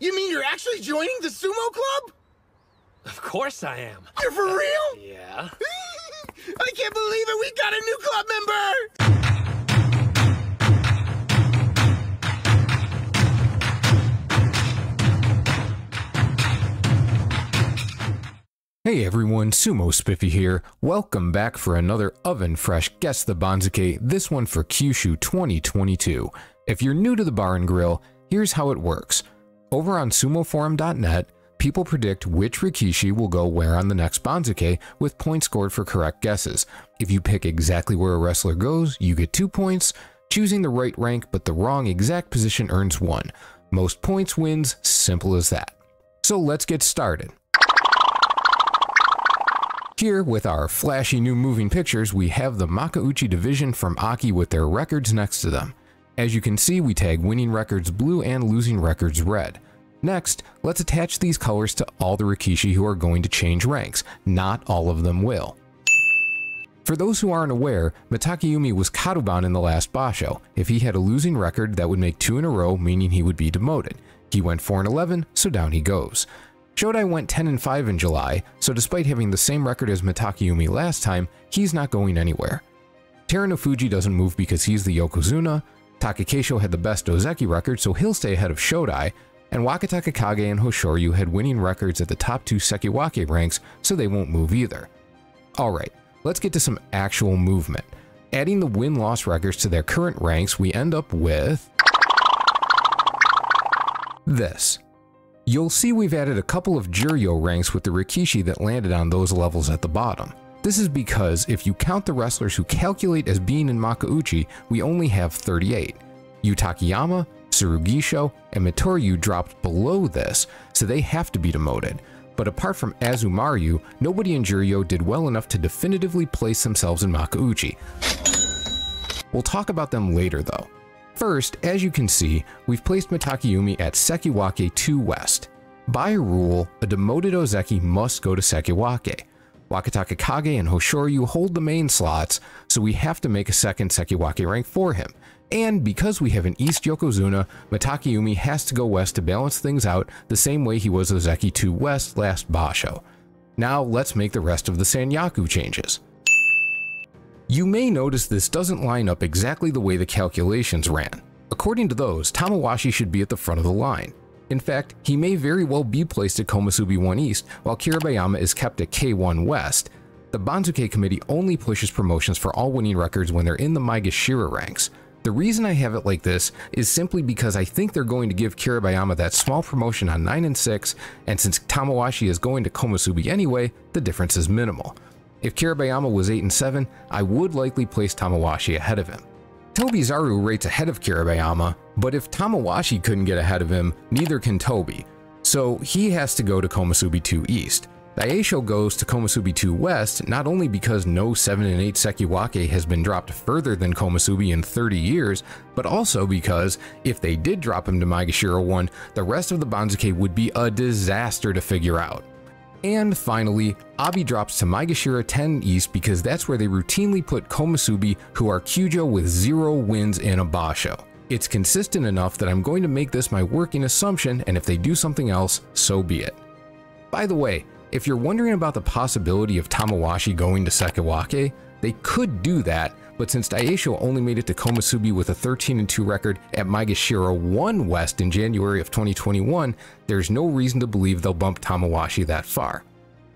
You mean you're actually joining the sumo club? Of course I am. You're for real? Yeah. I can't believe it! We got a new club member! Hey everyone, Sumo Spiffy here. Welcome back for another oven fresh Guess the Banzuke, this one for Kyushu 2022. If you're new to the bar and grill, here's how it works. Over on sumoforum.net, people predict which Rikishi will go where on the next Banzuke with points scored for correct guesses. If you pick exactly where a wrestler goes, you get 2 points. Choosing the right rank but the wrong exact position earns 1. Most points wins, simple as that. So let's get started. Here, with our flashy new moving pictures, we have the Makuuchi division from Aki with their records next to them. As you can see, we tag winning records blue and losing records red. Next, let's attach these colors to all the Rikishi who are going to change ranks. Not all of them will. For those who aren't aware, Mitakeumi was Kadoban in the last Basho. If he had a losing record, that would make two in a row, meaning he would be demoted. He went 4 and 11, so down he goes. Shodai went 10 and 5 in July, so despite having the same record as Mitakeumi last time, he's not going anywhere. Terunofuji doesn't move because he's the Yokozuna, Takakeisho had the best Ozeki record, so he'll stay ahead of Shodai, and Wakatakakage and Hoshoryu had winning records at the top two Sekiwake ranks, so they won't move either. Alright, let's get to some actual movement. Adding the win-loss records to their current ranks, we end up with... this. You'll see we've added a couple of Juryo ranks with the Rikishi that landed on those levels at the bottom. This is because if you count the wrestlers who calculate as being in Makuuchi, we only have 38. Yutakiyama, Tsurugisho, and Mitoryu dropped below this, so they have to be demoted. But apart from Azumaryu, nobody in Juryo did well enough to definitively place themselves in Makuuchi. We'll talk about them later though. First, as you can see, we've placed Mitakeumi at Sekiwake 2 West. By rule, a demoted Ozeki must go to Sekiwake. Wakatakakage and Hoshoryu hold the main slots, so we have to make a second Sekiwake rank for him. And because we have an East Yokozuna, Mitakeumi has to go west to balance things out the same way he was Ozeki 2 West last Basho. Now let's make the rest of the Sanyaku changes. You may notice this doesn't line up exactly the way the calculations ran. According to those, Tamawashi should be at the front of the line. In fact, he may very well be placed at Komusubi 1 East, while Kiribayama is kept at K1 West. The Banzuke committee only pushes promotions for all winning records when they're in the Maegashira ranks. The reason I have it like this is simply because I think they're going to give Kiribayama that small promotion on 9 and 6, and since Tamawashi is going to Komusubi anyway, the difference is minimal. If Kiribayama was 8 and 7, I would likely place Tamawashi ahead of him. Tobizaru rates ahead of Kiribayama, but if Tamawashi couldn't get ahead of him, neither can Toby, so he has to go to Komusubi 2 East. Daieisho goes to Komusubi 2 West not only because no 7 and 8 Sekiwake has been dropped further than Komusubi in 30 years, but also because if they did drop him to Maegashira 1, the rest of the Banzuke would be a disaster to figure out. And finally, Abi drops to Maegashira 10 East because that's where they routinely put Komusubi who are Kyujo with zero wins in a Basho. It's consistent enough that I'm going to make this my working assumption and if they do something else, so be it. By the way, if you're wondering about the possibility of Tamawashi going to Sekiwake, they could do that, but since Daieisho only made it to Komusubi with a 13-2 record at Maegashira 1 West in January of 2021, there's no reason to believe they'll bump Tamawashi that far.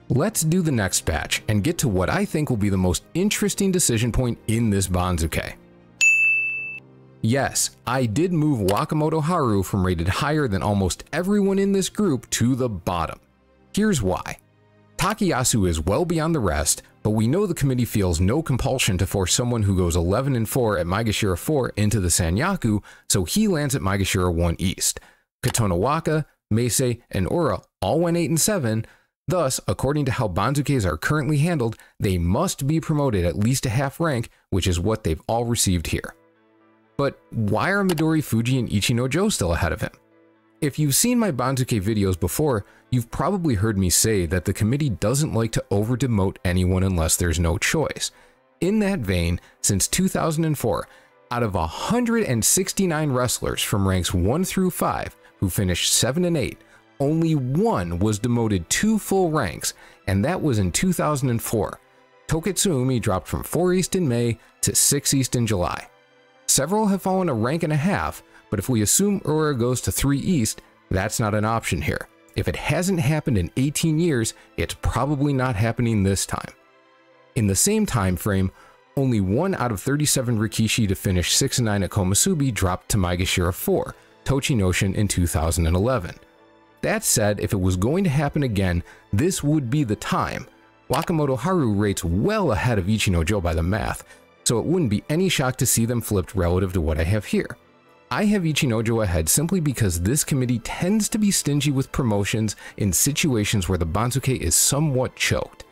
Let's do the next batch and get to what I think will be the most interesting decision point in this Banzuke. Yes, I did move Wakamotoharu from rated higher than almost everyone in this group to the bottom. Here's why. Takayasu is well beyond the rest, but we know the committee feels no compulsion to force someone who goes 11 and 4 at Maegashira 4 into the Sanyaku, so he lands at Maegashira 1 East. Kotonowaka, Meisei, and Ura all went 8 and 7, thus, according to how Banzukes are currently handled, they must be promoted at least a half rank, which is what they've all received here. But why are Midorifuji and Ichinojo still ahead of him? If you've seen my Banzuke videos before, you've probably heard me say that the committee doesn't like to over-demote anyone unless there's no choice. In that vein, since 2004, out of 169 wrestlers from ranks 1 through 5 who finished 7 and 8, only one was demoted two full ranks, and that was in 2004. Tokitsuumi dropped from 4 East in May to 6 East in July. Several have fallen a rank and a half, but if we assume Ura goes to 3 East, that's not an option here. If it hasn't happened in 18 years, it's probably not happening this time. In the same time frame, only one out of 37 Rikishi to finish 6 9 at Komusubi dropped to Maegashira 4, Tochinoshin in 2011. That said, if it was going to happen again, this would be the time. Wakamotoharu rates well ahead of Ichinojo by the math, so it wouldn't be any shock to see them flipped relative to what I have here. I have Ichinojo ahead simply because this committee tends to be stingy with promotions in situations where the Banzuke is somewhat choked.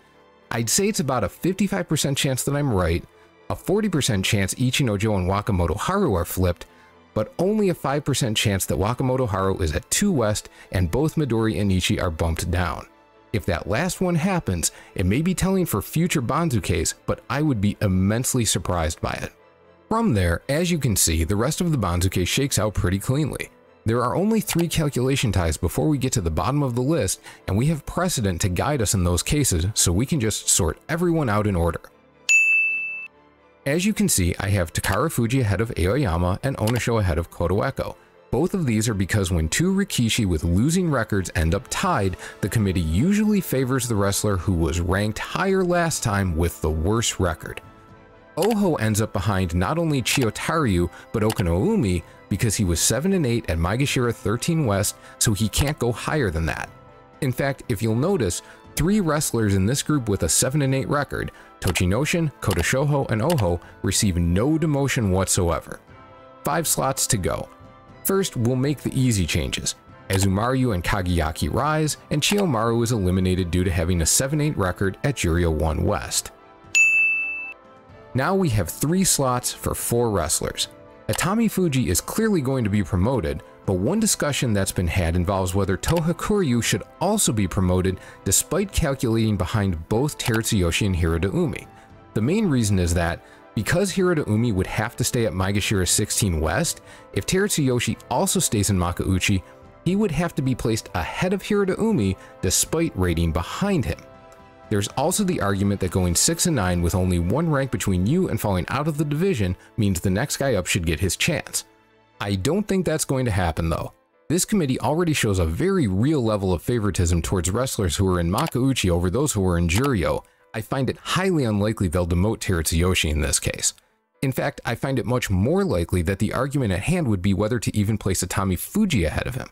I'd say it's about a 55% chance that I'm right, a 40% chance Ichinojo and Wakamotoharu are flipped, but only a 5% chance that Wakamotoharu is at 2 West and both Midori and Ichi are bumped down. If that last one happens, it may be telling for future Banzukes, but I would be immensely surprised by it. From there, as you can see, the rest of the Banzuke shakes out pretty cleanly. There are only three calculation ties before we get to the bottom of the list, and we have precedent to guide us in those cases, so we can just sort everyone out in order. As you can see, I have Takarafuji ahead of Aoyama and Onosho ahead of Kotoeko. Both of these are because when two Rikishi with losing records end up tied, the committee usually favors the wrestler who was ranked higher last time with the worst record. Oho ends up behind not only Chiyotairyu, but Okinoumi because he was 7 and 8 at Maegashira 13 West, so he can't go higher than that. In fact, if you'll notice, three wrestlers in this group with a 7 and 8 record, Tochinoshin, Kotoshoho, and Oho, receive no demotion whatsoever. Five slots to go. First, we'll make the easy changes. Azumaryu and Kagayaki rise, and Chiyomaru is eliminated due to having a 7-8 record at Juryo 1 West. Now we have three slots for four wrestlers. Atamifuji is clearly going to be promoted, but one discussion that's been had involves whether Tohakuryu should also be promoted despite calculating behind both Terutsuyoshi and Hiradoumi. The main reason is that, because Hiradoumi would have to stay at Maegashira 16 West, if Terutsuyoshi also stays in Makuuchi, he would have to be placed ahead of Hiradoumi despite rating behind him. There's also the argument that going 6 and 9 with only one rank between you and falling out of the division means the next guy up should get his chance. I don't think that's going to happen though. This committee already shows a very real level of favoritism towards wrestlers who are in Makuuchi over those who are in Juryo. I find it highly unlikely they'll demote Terutsuyoshi in this case. In fact, I find it much more likely that the argument at hand would be whether to even place Atamifuji ahead of him.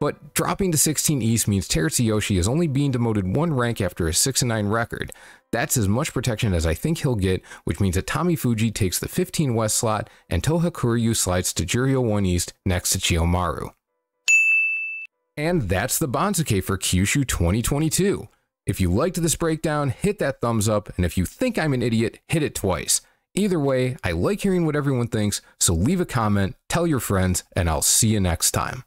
But dropping to 16 East means Terutsuyoshi is only being demoted one rank after a 6-9 record. That's as much protection as I think he'll get, which means Atamifuji takes the 15 West slot and Tohakuryu slides to Juryo 1 East next to Chiyomaru. And that's the Banzuke for Kyushu 2022. If you liked this breakdown, hit that thumbs up, and if you think I'm an idiot, hit it twice. Either way, I like hearing what everyone thinks, so leave a comment, tell your friends, and I'll see you next time.